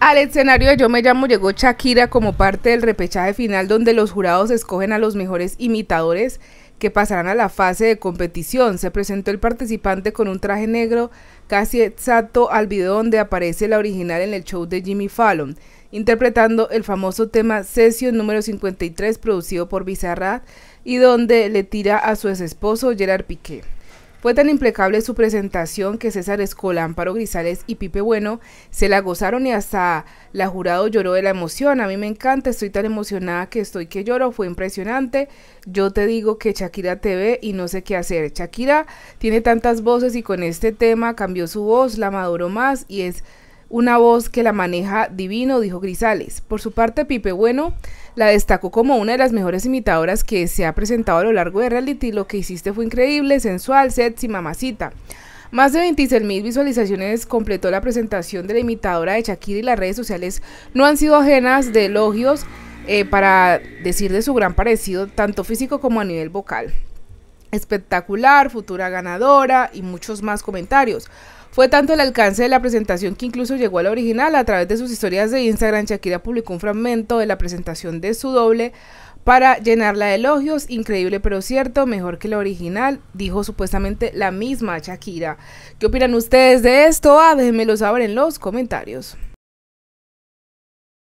Al escenario de Yo Me Llamo llegó Shakira como parte del repechaje final donde los jurados escogen a los mejores imitadores que pasarán a la fase de competición. Se presentó el participante con un traje negro casi exacto al video donde aparece la original en el show de Jimmy Fallon, interpretando el famoso tema Session número 53 producido por Bizarrap y donde le tira a su ex esposo Gerard Piqué. Fue tan impecable su presentación que César Escola, Amparo Grisales y Pipe Bueno se la gozaron y hasta la jurado lloró de la emoción. A mí me encanta, estoy tan emocionada que estoy que lloro, fue impresionante. Yo te digo que Shakira te ve y no sé qué hacer. Shakira tiene tantas voces y con este tema cambió su voz, la maduró más y es una voz que la maneja divino, dijo Grisales. Por su parte, Pipe Bueno la destacó como una de las mejores imitadoras que se ha presentado a lo largo de reality. Lo que hiciste fue increíble, sensual, sexy, mamacita. Más de 26 mil visualizaciones completó la presentación de la imitadora de Shakira y las redes sociales no han sido ajenas de elogios eh, para decir de su gran parecido, tanto físico como a nivel vocal espectacular, futura ganadora y muchos más comentarios. Fue tanto el alcance de la presentación que incluso llegó a la original. A través de sus historias de Instagram, Shakira publicó un fragmento de la presentación de su doble para llenarla de elogios. Increíble pero cierto, mejor que la original, dijo supuestamente la misma Shakira. ¿Qué opinan ustedes de esto? Ah, déjenmelo saber en los comentarios.